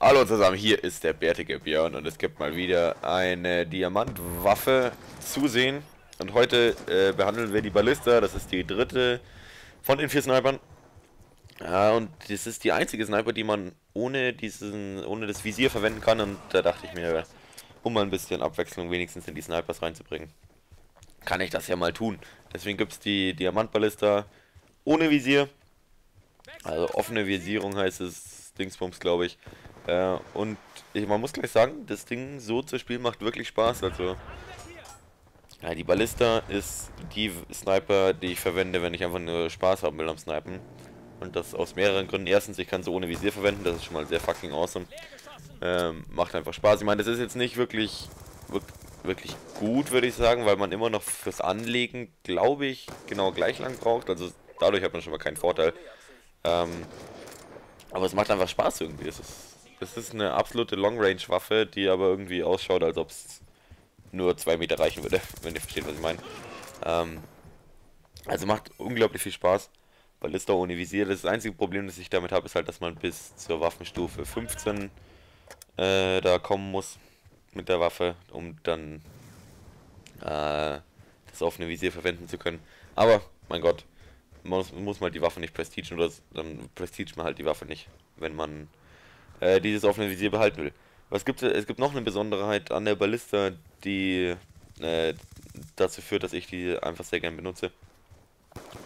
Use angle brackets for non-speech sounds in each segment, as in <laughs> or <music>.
Hallo zusammen, hier ist der bärtige Björn und es gibt mal wieder eine Diamantwaffe zu sehen. Und heute äh, behandeln wir die Ballista, das ist die dritte von den vier Snipern. Ja, und das ist die einzige Sniper, die man ohne diesen, ohne das Visier verwenden kann. Und da dachte ich mir, um mal ein bisschen Abwechslung wenigstens in die Snipers reinzubringen, kann ich das ja mal tun. Deswegen gibt es die Diamantballista ohne Visier. Also offene Visierung heißt es, Dingsbums glaube ich. Äh, und ich, man muss gleich sagen, das Ding so zu spielen macht wirklich Spaß. Also ja, die Ballista ist die Sniper, die ich verwende, wenn ich einfach nur Spaß haben will am Snipen. Und das aus mehreren Gründen. Erstens, ich kann sie ohne Visier verwenden, das ist schon mal sehr fucking awesome. Ähm, macht einfach Spaß. Ich meine, das ist jetzt nicht wirklich, wirklich gut, würde ich sagen, weil man immer noch fürs Anlegen, glaube ich, genau gleich lang braucht. Also dadurch hat man schon mal keinen Vorteil. Ähm, aber es macht einfach Spaß irgendwie. Es ist das ist eine absolute Long-Range-Waffe, die aber irgendwie ausschaut, als ob es nur zwei Meter reichen würde, <laughs> wenn ihr versteht, was ich meine. Ähm, also macht unglaublich viel Spaß. Ballista ohne Visier. Das einzige Problem, das ich damit habe, ist halt, dass man bis zur Waffenstufe 15 äh, da kommen muss mit der Waffe, um dann äh, das offene Visier verwenden zu können. Aber, mein Gott, man muss, muss mal die Waffe nicht prestigen oder dann prestige man halt die Waffe nicht, wenn man äh, dieses offene Visier behalten will. Was gibt es gibt noch eine Besonderheit an der Ballista, die äh, dazu führt, dass ich die einfach sehr gern benutze.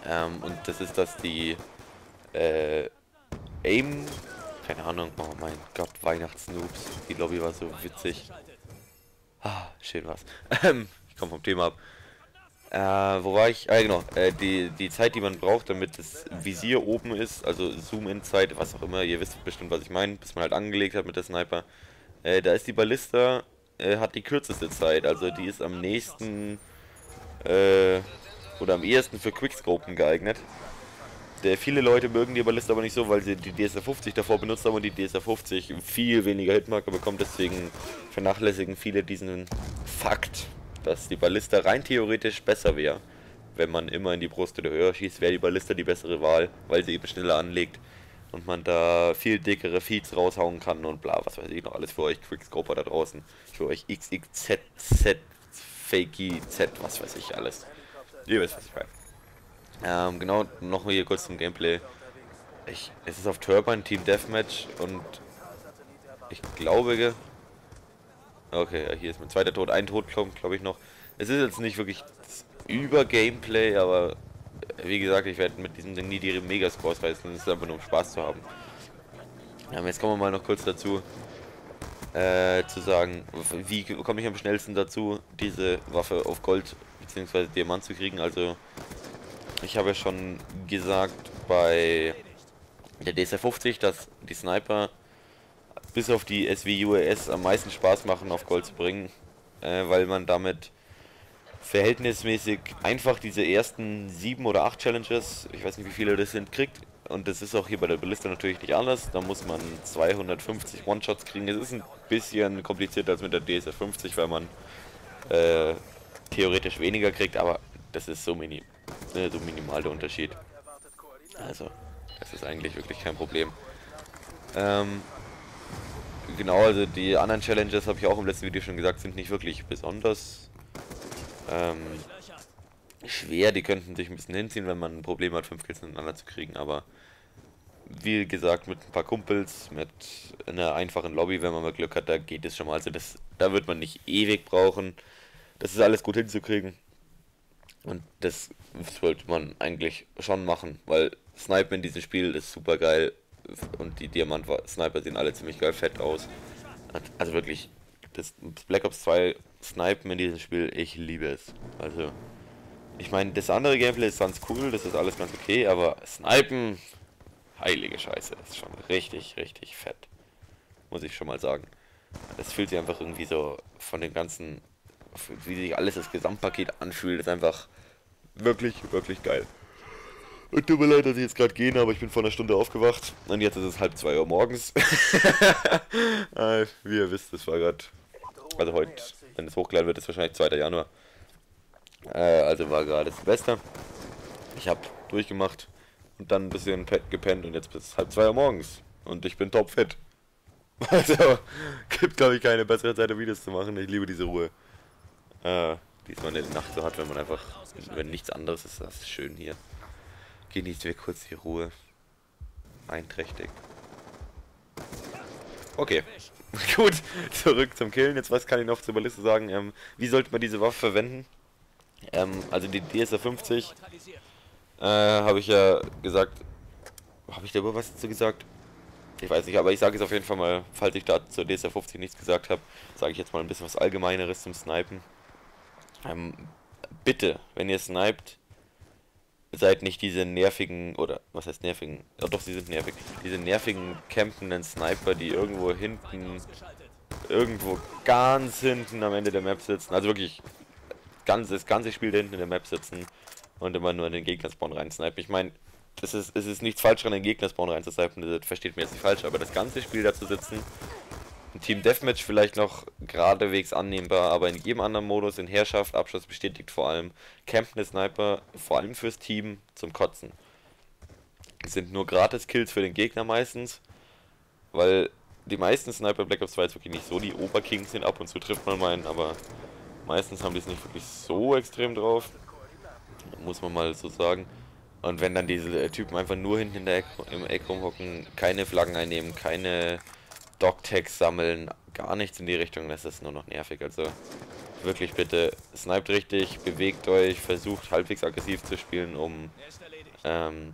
Ähm, und das ist, dass die äh, Aim, keine Ahnung, oh mein Gott, Weihnachtsnoobs, die Lobby war so witzig. Ah, schön was. <laughs> ich komme vom Thema ab. Äh, wo war ich? Ah, genau. Äh, die, die Zeit, die man braucht, damit das Visier oben ist, also Zoom-In-Zeit, was auch immer, ihr wisst bestimmt, was ich meine, bis man halt angelegt hat mit der Sniper. Äh, da ist die Ballista, äh, hat die kürzeste Zeit, also die ist am nächsten, äh, oder am ehesten für Quickscopen geeignet. Der, viele Leute mögen die Ballista aber nicht so, weil sie die DSR 50 davor benutzt haben und die DSR 50 viel weniger Hitmarker bekommt, deswegen vernachlässigen viele diesen Fakt dass die Ballista rein theoretisch besser wäre. Wenn man immer in die Brust oder höher schießt, wäre die Ballista die bessere Wahl, weil sie eben schneller anlegt und man da viel dickere Feeds raushauen kann und bla, was weiß ich noch alles für euch Quickscoper da draußen. Für euch XXZZ, Fakey Z, was weiß ich alles. Ihr wisst, was ich meine. Ähm, genau, noch hier kurz zum Gameplay. Ich, es ist auf Turbine Team Deathmatch und ich glaube, Okay, hier ist mein zweiter Tod. Ein Tod kommt, glaube ich, noch. Es ist jetzt nicht wirklich über Gameplay, aber wie gesagt, ich werde mit diesem Ding nie die Megascores reißen. Es ist einfach nur um Spaß zu haben. Ja, jetzt kommen wir mal noch kurz dazu, äh, zu sagen, wie komme ich am schnellsten dazu, diese Waffe auf Gold bzw. Diamant zu kriegen. Also, ich habe ja schon gesagt bei der DSR-50, dass die Sniper bis auf die SWUS am meisten Spaß machen, auf Gold zu bringen, äh, weil man damit verhältnismäßig einfach diese ersten sieben oder acht Challenges, ich weiß nicht wie viele das sind, kriegt. Und das ist auch hier bei der Ballista natürlich nicht anders. Da muss man 250 One-Shots kriegen. Es ist ein bisschen komplizierter als mit der DSR 50, weil man äh, theoretisch weniger kriegt, aber das ist so, mini äh, so minimal der Unterschied. Also, das ist eigentlich wirklich kein Problem. Ähm, Genau, also die anderen Challenges, habe ich auch im letzten Video schon gesagt, sind nicht wirklich besonders ähm, schwer. Die könnten sich ein bisschen hinziehen, wenn man ein Problem hat, fünf Kills hintereinander zu kriegen. Aber wie gesagt, mit ein paar Kumpels, mit einer einfachen Lobby, wenn man mal Glück hat, da geht es schon mal. Also das, da wird man nicht ewig brauchen. Das ist alles gut hinzukriegen. Und das sollte man eigentlich schon machen, weil Snipen in diesem Spiel ist super geil und die Diamant-Sniper sehen alle ziemlich geil fett aus. Also wirklich, das Black Ops 2 Snipen in diesem Spiel, ich liebe es. Also, ich meine, das andere Gameplay ist ganz cool, das ist alles ganz okay, aber Snipen, heilige Scheiße, ist schon richtig, richtig fett. Muss ich schon mal sagen. Das fühlt sich einfach irgendwie so von dem ganzen, wie sich alles das Gesamtpaket anfühlt, ist einfach wirklich, wirklich geil. Und tut mir leid, dass ich jetzt gerade gehe, aber ich bin vor einer Stunde aufgewacht. Und jetzt ist es halb zwei Uhr morgens. Äh, <laughs> wie ihr wisst, das war gerade. Also heute, wenn es hochgeladen wird, ist wahrscheinlich 2. Januar. Äh, also war gerade Silvester. Ich habe durchgemacht und dann ein bisschen gepennt und jetzt bis halb zwei Uhr morgens. Und ich bin topfit. <laughs> Also, gibt glaube ich keine bessere Zeit, um Videos zu machen. Ich liebe diese Ruhe. Äh, die man in der Nacht so hat, wenn man einfach, wenn nichts anderes ist, das ist schön hier. Genießt wir kurz die Ruhe. Einträchtig. Okay. <laughs> Gut, zurück zum Killen. Jetzt was kann ich noch zur Balliste sagen? Ähm, wie sollte man diese Waffe verwenden? Ähm, also die DSR 50 äh, habe ich ja gesagt. Habe ich da über was dazu gesagt? Ich weiß nicht, aber ich sage es auf jeden Fall mal, falls ich da zur DSR 50 nichts gesagt habe, sage ich jetzt mal ein bisschen was Allgemeineres zum Snipen. Ähm, bitte, wenn ihr sniped, seid nicht diese nervigen, oder was heißt nervigen? Ja doch, sie sind nervig. Diese nervigen campenden Sniper, die irgendwo hinten, irgendwo ganz hinten am Ende der Map sitzen. Also wirklich ganz, das ganze Spiel da hinten in der Map sitzen und immer nur in den Gegnerspawn rein snipen. Ich meine, es ist, es ist nichts falsch in den Gegnerspawn rein zu snipen, das versteht mir jetzt nicht falsch, aber das ganze Spiel da zu sitzen ein Team Deathmatch vielleicht noch geradewegs annehmbar, aber in jedem anderen Modus, in Herrschaft, Abschluss bestätigt vor allem, Campen Sniper, vor allem fürs Team, zum Kotzen. Sind nur Gratis-Kills für den Gegner meistens, weil die meisten Sniper Black Ops 2 jetzt wirklich nicht so die Oberkings sind, ab und zu trifft man meinen, aber meistens haben die es nicht wirklich so extrem drauf, muss man mal so sagen. Und wenn dann diese Typen einfach nur hinten in der Eck, im Eck rumhocken, keine Flaggen einnehmen, keine Dogtags sammeln, gar nichts in die Richtung, das ist nur noch nervig. Also wirklich bitte, sniped richtig, bewegt euch, versucht halbwegs aggressiv zu spielen, um ähm,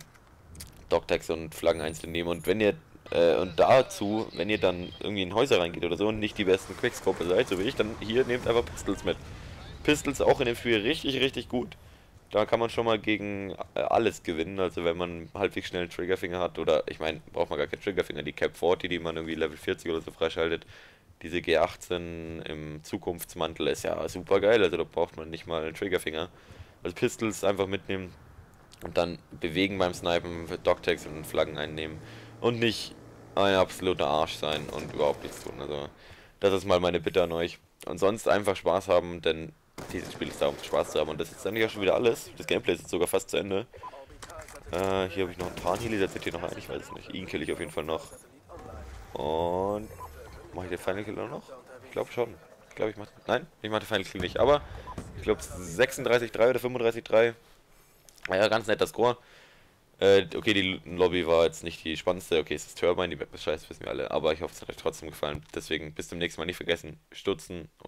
Dogtags und Flaggen einzunehmen. Und wenn ihr äh, und dazu, wenn ihr dann irgendwie in Häuser reingeht oder so und nicht die besten Quickscope seid, so wie ich, dann hier nehmt einfach Pistols mit. Pistols auch in dem Spiel richtig, richtig gut da kann man schon mal gegen äh, alles gewinnen. Also wenn man halbwegs schnell einen Triggerfinger hat oder ich meine, braucht man gar keinen Triggerfinger, die Cap 40, die man irgendwie Level 40 oder so freischaltet. Diese G18 im Zukunftsmantel ist ja super geil, also da braucht man nicht mal einen Triggerfinger. Also Pistols einfach mitnehmen und dann bewegen beim Snipen, Dogtags und Flaggen einnehmen und nicht ein absoluter Arsch sein und überhaupt nichts tun. Also das ist mal meine Bitte an euch. Und sonst einfach Spaß haben, denn dieses Spiel ist da, um Spaß zu haben. Und das ist dann ja schon wieder alles. Das Gameplay ist jetzt sogar fast zu Ende. Äh, hier habe ich noch einen Tarnhealy, setzt hier noch ein, ich weiß es nicht. Ihn kill ich auf jeden Fall noch. Und mache ich den Final Kill noch? Ich glaube schon. Ich glaube, ich mache. Nein, ich mache den Final Kill nicht. Aber ich glaube 36-3 oder 35-3. Naja, ganz netter Score. Äh, okay, die Lobby war jetzt nicht die spannendste. Okay, es ist Turbine, die Map ist scheiße, wissen wir alle. Aber ich hoffe, es hat euch trotzdem gefallen. Deswegen bis zum nächsten Mal nicht vergessen, stutzen und